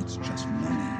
It's just money.